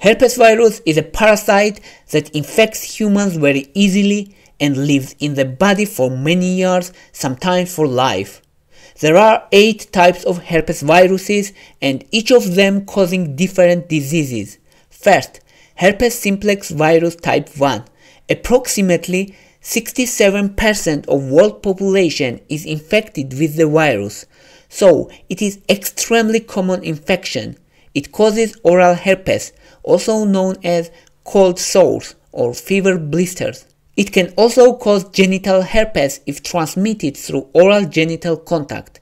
Herpes virus is a parasite that infects humans very easily and lives in the body for many years, sometimes for life. There are eight types of herpes viruses and each of them causing different diseases. First, herpes simplex virus type 1. Approximately 67% of world population is infected with the virus, so it is extremely common infection. It causes oral herpes, also known as cold sores or fever blisters. It can also cause genital herpes if transmitted through oral genital contact.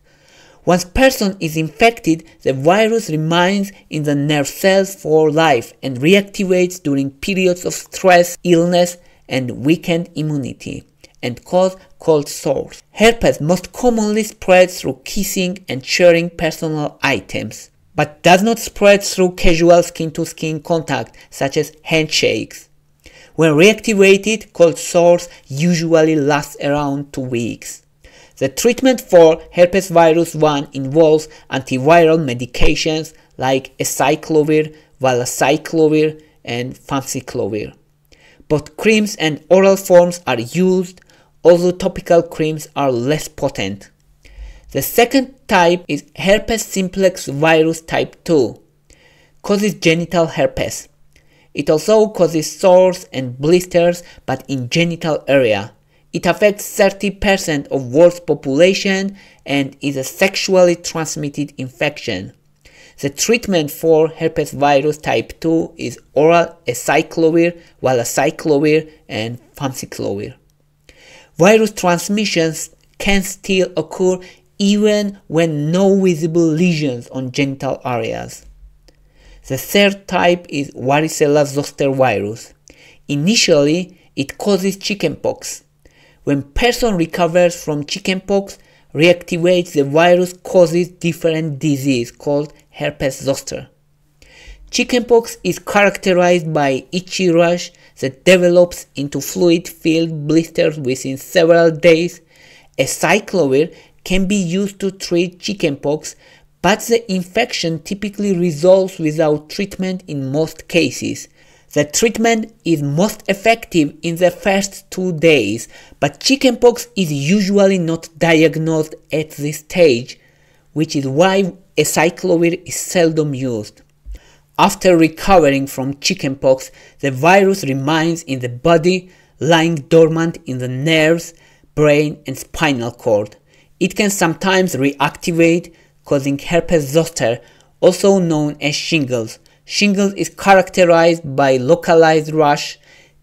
Once a person is infected, the virus remains in the nerve cells for life and reactivates during periods of stress, illness, and weakened immunity and cause cold sores. Herpes most commonly spreads through kissing and sharing personal items, but does not spread through casual skin-to-skin contact such as handshakes. When reactivated, cold sores usually last around 2 weeks. The treatment for herpes virus 1 involves antiviral medications like acyclovir, valacyclovir, and famciclovir. Both creams and oral forms are used, although topical creams are less potent. The second type is herpes simplex virus type 2, causes genital herpes. It also causes sores and blisters but in genital area. It affects 30% of world's population and is a sexually transmitted infection. The treatment for herpes virus type 2 is oral acyclovir, valacyclovir, and famciclovir. Virus transmissions can still occur even when no visible lesions on genital areas. The third type is varicella zoster virus. Initially, it causes chickenpox. When person recovers from chickenpox, reactivates the virus causes different disease called herpes zoster. Chickenpox is characterized by itchy rash that develops into fluid-filled blisters within several days. A Acyclovir can be used to treat chickenpox, but the infection typically resolves without treatment in most cases. The treatment is most effective in the first two days, but chickenpox is usually not diagnosed at this stage, which is why acyclovir is seldom used. After recovering from chickenpox, the virus remains in the body, lying dormant in the nerves, brain, and spinal cord. It can sometimes reactivate, causing herpes zoster, also known as shingles. Shingles is characterized by localized rash,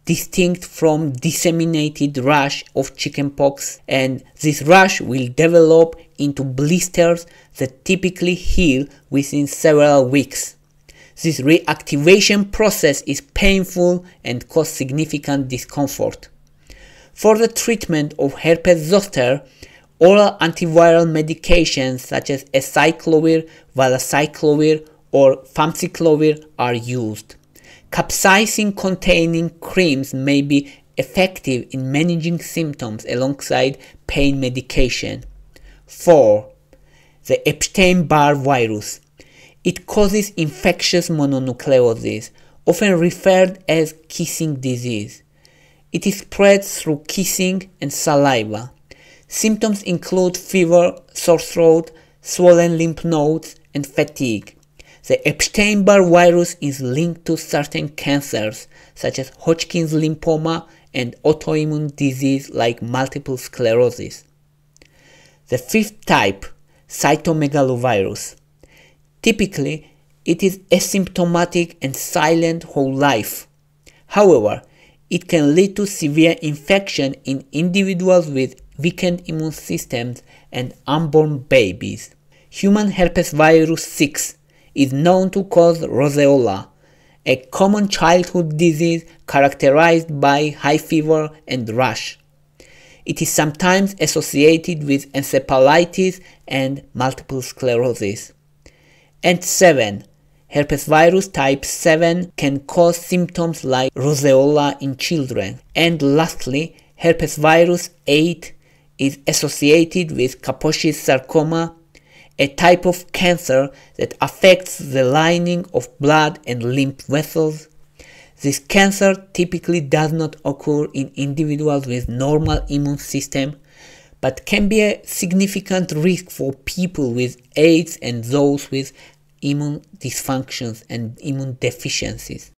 distinct from disseminated rash of chickenpox, and this rash will develop into blisters that typically heal within several weeks. This reactivation process is painful and causes significant discomfort. For the treatment of herpes zoster, oral antiviral medications such as acyclovir, valacyclovir, or famciclovir are used. Capsaicin containing creams may be effective in managing symptoms alongside pain medication. 4. The Epstein-Barr virus. It causes infectious mononucleosis, often referred as kissing disease. It is spread through kissing and saliva. Symptoms include fever, sore throat, swollen lymph nodes, and fatigue. The Epstein-Barr virus is linked to certain cancers, such as Hodgkin's lymphoma and autoimmune disease like multiple sclerosis. The fifth type, cytomegalovirus. Typically, it is asymptomatic and silent whole life. However, it can lead to severe infection in individuals with weakened immune systems and unborn babies. Human herpes virus 6 is known to cause roseola, a common childhood disease characterized by high fever and rash. It is sometimes associated with encephalitis and multiple sclerosis. And 7. Herpes virus type 7 can cause symptoms like roseola in children. And lastly, herpes virus 8 is associated with Kaposi's sarcoma, a type of cancer that affects the lining of blood and lymph vessels. This cancer typically does not occur in individuals with normal immune system, but can be a significant risk for people with AIDS and those with immune dysfunctions and immune deficiencies.